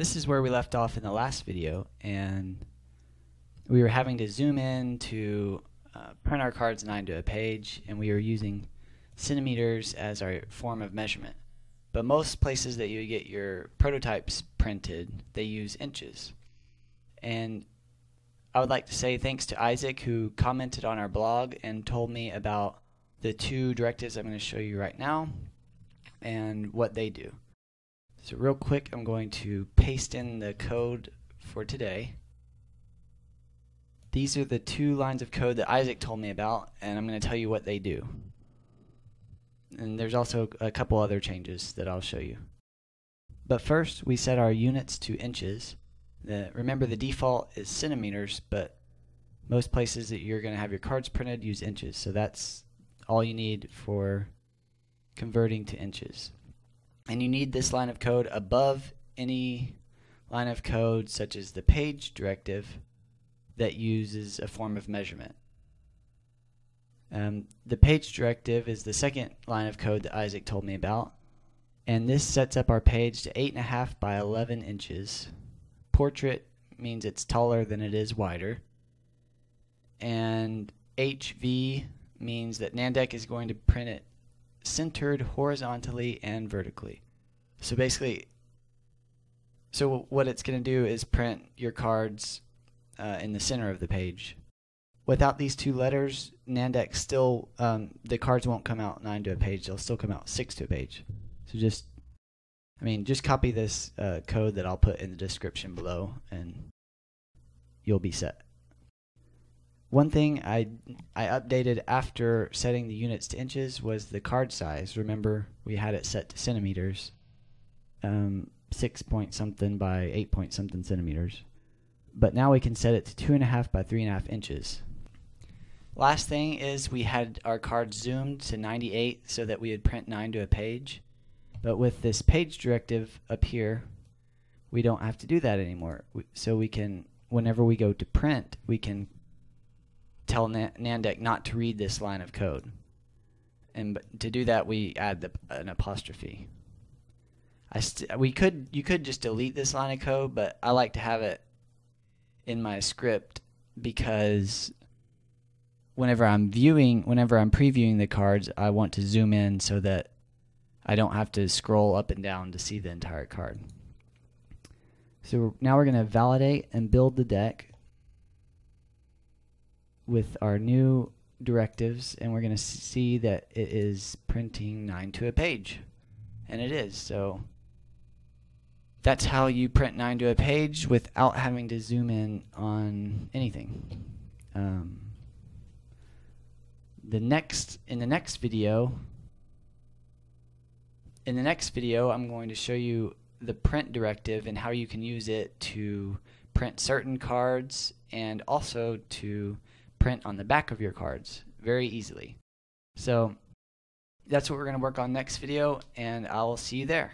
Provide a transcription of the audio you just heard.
this is where we left off in the last video, and we were having to zoom in to uh, print our cards 9 to a page, and we were using centimeters as our form of measurement. But most places that you get your prototypes printed, they use inches. And I would like to say thanks to Isaac who commented on our blog and told me about the two directives I'm going to show you right now and what they do. So real quick, I'm going to paste in the code for today. These are the two lines of code that Isaac told me about, and I'm going to tell you what they do. And there's also a couple other changes that I'll show you. But first, we set our units to inches. The, remember, the default is centimeters, but most places that you're going to have your cards printed use inches. So that's all you need for converting to inches. And you need this line of code above any line of code such as the page directive that uses a form of measurement. Um, the page directive is the second line of code that Isaac told me about. And this sets up our page to 8.5 by 11 inches. Portrait means it's taller than it is wider. And HV means that NanDeck is going to print it centered horizontally and vertically. So basically, so what it's going to do is print your cards uh, in the center of the page. Without these two letters, NanDeck's still, um, the cards won't come out 9 to a page. They'll still come out 6 to a page. So just, I mean, just copy this uh, code that I'll put in the description below and you'll be set. One thing I I updated after setting the units to inches was the card size. Remember, we had it set to centimeters, um, six point something by eight point something centimeters. But now we can set it to two and a half by three and a half inches. Last thing is we had our cards zoomed to 98 so that we would print 9 to a page. But with this page directive up here, we don't have to do that anymore. So we can, whenever we go to print, we can tell NanDeck not to read this line of code. And to do that, we add the, an apostrophe. I we could you could just delete this line of code, but I like to have it in my script because whenever I'm viewing, whenever I'm previewing the cards, I want to zoom in so that I don't have to scroll up and down to see the entire card. So now we're going to validate and build the deck with our new directives and we're going to see that it is printing 9 to a page. And it is. So that's how you print 9 to a page without having to zoom in on anything. Um, the next in the next video in the next video I'm going to show you the print directive and how you can use it to print certain cards and also to print on the back of your cards very easily. So that's what we're going to work on next video, and I'll see you there.